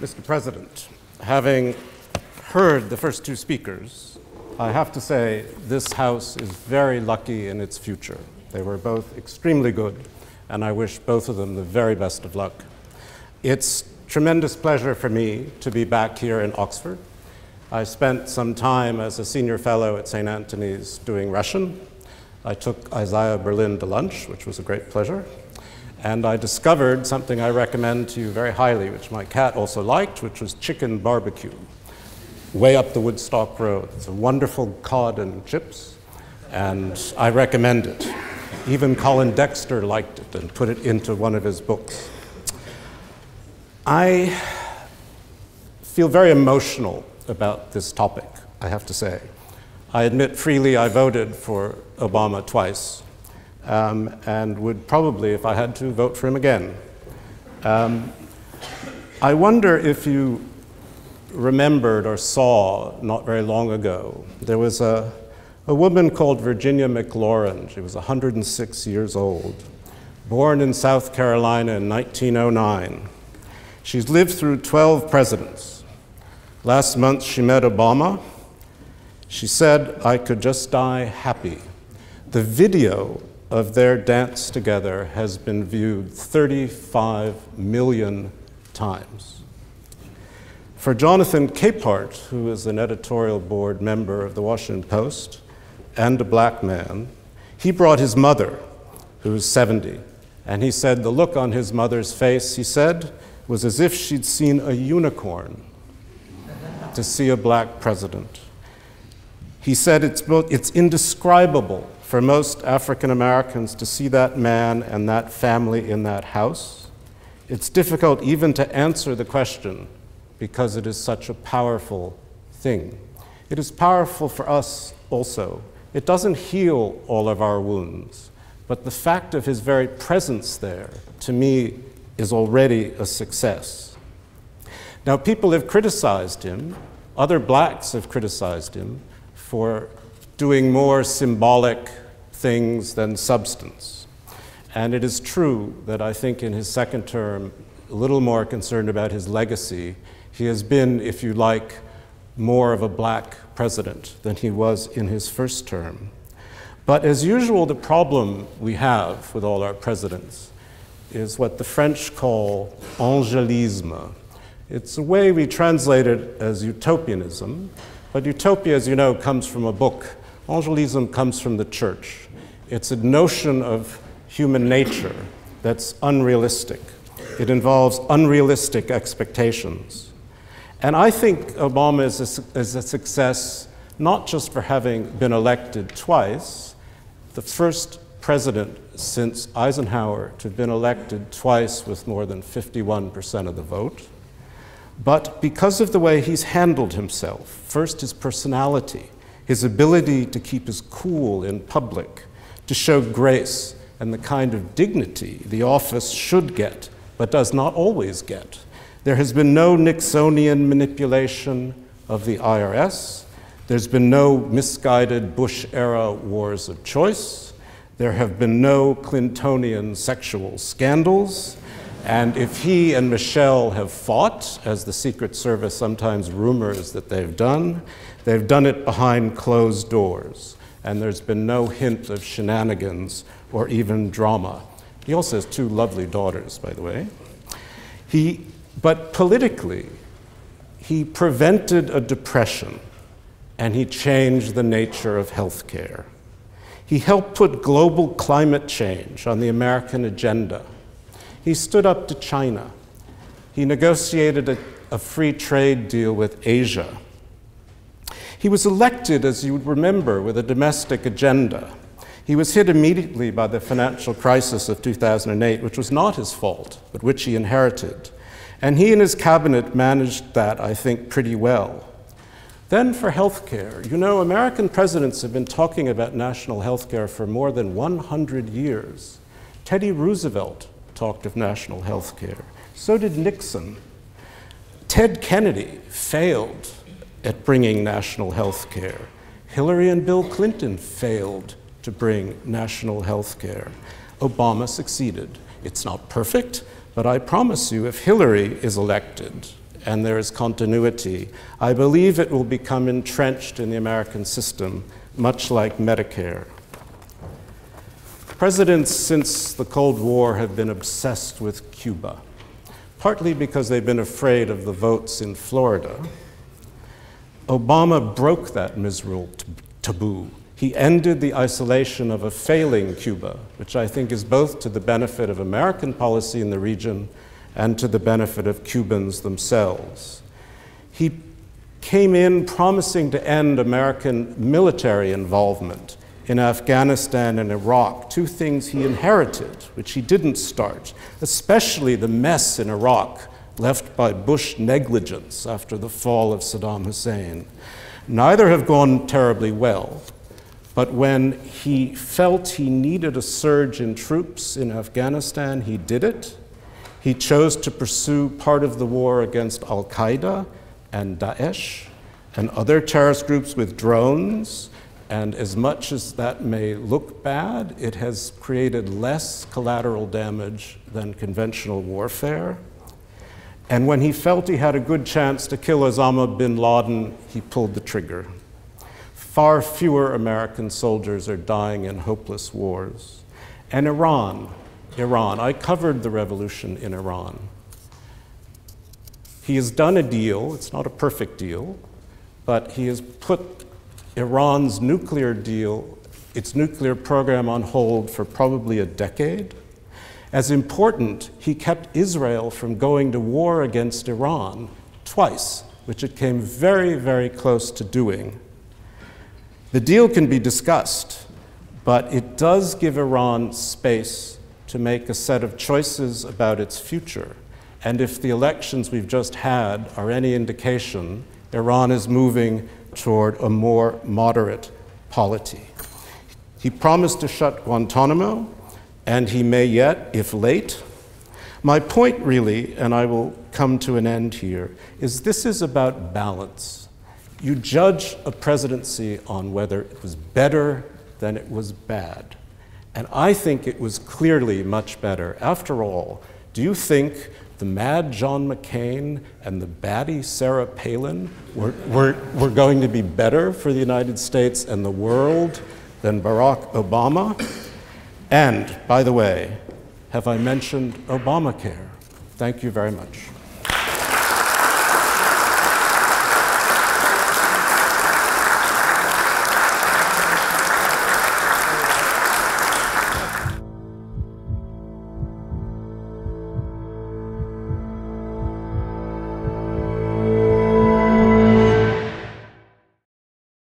Mr. President, having heard the first two speakers, I have to say this House is very lucky in its future. They were both extremely good, and I wish both of them the very best of luck. It's tremendous pleasure for me to be back here in Oxford. I spent some time as a senior fellow at St. Antony's doing Russian. I took Isaiah Berlin to lunch, which was a great pleasure. And I discovered something I recommend to you very highly, which my cat also liked, which was chicken barbecue, way up the Woodstock Road. It's a wonderful cod and chips, and I recommend it. Even Colin Dexter liked it and put it into one of his books. I feel very emotional about this topic, I have to say. I admit freely I voted for Obama twice um, and would probably, if I had to, vote for him again. Um, I wonder if you remembered or saw not very long ago, there was a, a woman called Virginia McLaurin. She was 106 years old, born in South Carolina in 1909. She's lived through 12 presidents. Last month she met Obama. She said, I could just die happy. The video of their dance together has been viewed 35 million times. For Jonathan Capehart, who is an editorial board member of the Washington Post and a black man, he brought his mother, who's 70, and he said the look on his mother's face, he said, was as if she'd seen a unicorn to see a black president. He said it's, both, it's indescribable for most African Americans to see that man and that family in that house. It's difficult even to answer the question because it is such a powerful thing. It is powerful for us also. It doesn't heal all of our wounds, but the fact of his very presence there, to me, is already a success. Now, people have criticized him, other blacks have criticized him for doing more symbolic things than substance. And it is true that I think in his second term, a little more concerned about his legacy. He has been, if you like, more of a black president than he was in his first term. But as usual, the problem we have with all our presidents is what the French call angélisme. It's a way we translate it as utopianism, but utopia, as you know, comes from a book. Angélisme comes from the church. It's a notion of human nature that's unrealistic. It involves unrealistic expectations. And I think Obama is a, is a success not just for having been elected twice, the first president since Eisenhower to have been elected twice with more than 51% of the vote, but because of the way he's handled himself. First, his personality, his ability to keep his cool in public, to show grace and the kind of dignity the office should get, but does not always get. There has been no Nixonian manipulation of the IRS. There's been no misguided Bush era wars of choice. There have been no Clintonian sexual scandals. And if he and Michelle have fought, as the Secret Service sometimes rumors that they've done, they've done it behind closed doors and there's been no hint of shenanigans or even drama. He also has two lovely daughters, by the way. He, but politically, he prevented a depression and he changed the nature of healthcare. He helped put global climate change on the American agenda. He stood up to China. He negotiated a, a free trade deal with Asia he was elected, as you would remember, with a domestic agenda. He was hit immediately by the financial crisis of 2008, which was not his fault, but which he inherited. And he and his cabinet managed that, I think, pretty well. Then for health care, you know, American presidents have been talking about national health care for more than 100 years. Teddy Roosevelt talked of national health care. So did Nixon. Ted Kennedy failed at bringing national health care. Hillary and Bill Clinton failed to bring national health care. Obama succeeded. It's not perfect, but I promise you, if Hillary is elected and there is continuity, I believe it will become entrenched in the American system, much like Medicare. Presidents since the Cold War have been obsessed with Cuba, partly because they've been afraid of the votes in Florida. Obama broke that miserable taboo. He ended the isolation of a failing Cuba, which I think is both to the benefit of American policy in the region and to the benefit of Cubans themselves. He came in promising to end American military involvement in Afghanistan and Iraq, two things he inherited, which he didn't start, especially the mess in Iraq left by Bush negligence after the fall of Saddam Hussein. Neither have gone terribly well, but when he felt he needed a surge in troops in Afghanistan, he did it. He chose to pursue part of the war against Al Qaeda and Daesh and other terrorist groups with drones. And as much as that may look bad, it has created less collateral damage than conventional warfare. And when he felt he had a good chance to kill Osama bin Laden, he pulled the trigger. Far fewer American soldiers are dying in hopeless wars. And Iran, Iran. I covered the revolution in Iran. He has done a deal, it's not a perfect deal, but he has put Iran's nuclear deal, its nuclear program on hold for probably a decade. As important, he kept Israel from going to war against Iran twice, which it came very, very close to doing. The deal can be discussed, but it does give Iran space to make a set of choices about its future. And if the elections we've just had are any indication, Iran is moving toward a more moderate polity. He promised to shut Guantanamo, and he may yet, if late. My point, really, and I will come to an end here, is this is about balance. You judge a presidency on whether it was better than it was bad. And I think it was clearly much better. After all, do you think the mad John McCain and the batty Sarah Palin were, were, were going to be better for the United States and the world than Barack Obama? And, by the way, have I mentioned Obamacare? Thank you very much.